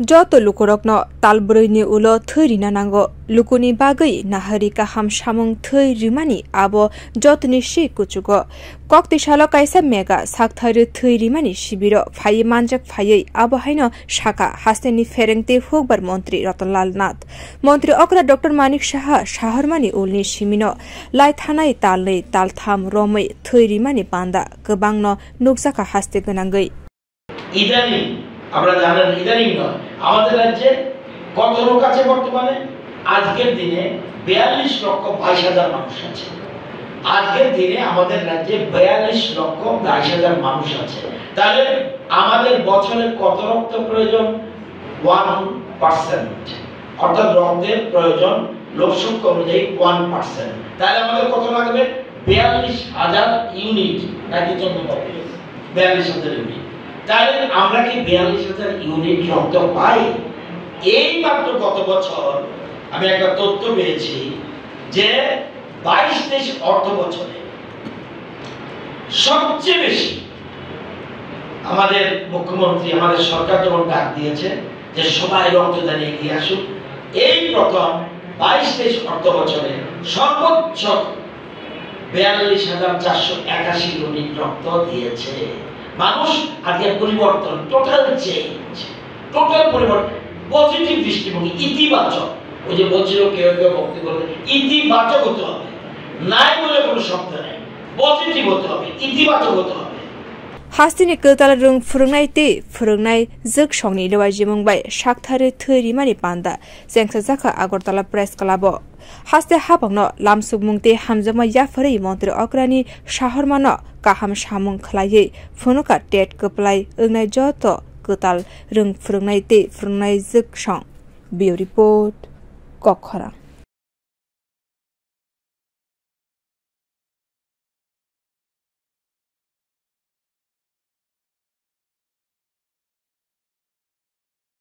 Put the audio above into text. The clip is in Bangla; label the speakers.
Speaker 1: joto lukorokno talbroi ni ulo thori nanango lukuni bagai nahari kaham samung thoi rimani abo jotni shi kuchugo kokti shalo kaisa mega sakthari thoi rimani shibiro phai manjak phai abo haino shaka hasteni ferengte hokbar মন্ত্রী রতনলাল নাথ মন্ত্রী অকরা ডক্টর মানিক সাহা সাহরমানি উলনি সিমিনো লাই থানাই তাল নেই তাল থাম রমই থৈরিমানি পান্দা গোবাং নুকজাকা হাসতে গোনাঙ্গৈ
Speaker 2: ইদানিং আমরা জানেন ইদানিং নয়, আমাদের রাজ্যে কত লোক আছে বর্তমানে? আজকের দিনে বিয়াল্লিশ লক্ষ বাইশ হাজার মানুষ আছে। আজকের দিনে আমাদের রাজ্যে বিয়াল্লিশ লক্ষ বাইশ হাজার মানুষ আছে। তাহলে আমাদের বছরে কত রক্ত প্রয়োজন? One percent. অর্থাৎ রক্তের প্রয়োজন লোকসংখ্যা অনুযায়ী ওয়ান পার্সেন্ট। তাহলে আমাদের কত লাগবে? বিয়াল্লিশ হাজার ইউনিট নাকি জন্য বিয়াল্লিশ হাজার ইউনিট। তাহলে আমরা কি বিয়াল্লিশ হাজার ইউনিট রক্ত পাই? এই মাত্র গত বছর আমি একটা তথ্য পেয়েছি যে বাইশ তেইশ অর্থ বছরে সবচেয়ে বেশি আমাদের মুখ্যমন্ত্রী, আমাদের সরকার যখন ডাক দিয়েছে যে সবাই রক্তদানে এগিয়ে আসুক। এই প্রথম বাইশ তেইশ অর্থ বছরে সর্বোচ্চ বিয়াল্লিশ হাজার চারশো একাশি ইউনিট রক্ত দিয়েছে। মানুষ আর যে পরিবর্তন টোটাল চেঞ্জ টোটাল পরিবর্তন পজিটিভ দৃষ্টিভঙ্গি, ইতিবাচক। ওই যে বলছিল কেউ কেউ ভক্তি করবে, ইতিবাচক হতে হবে। নাই বলে কোনো শব্দ নেই। পজিটিভ হতে হবে, ইতিবাচক হতে হবে।
Speaker 1: Hastini kutala rung furungnai ti furungnai zik shongni lewa jimungbai shakthari thiri mani panda zengsa zaka agortala press kalabo. Haste habangno lamsuk mungte hamzama yafari montri okrani shahormano kaham shamung khalaye funuka tet kuplai ungnai joto kutal rung furungnai ti furungnai zik shong. Bio report kokhorang.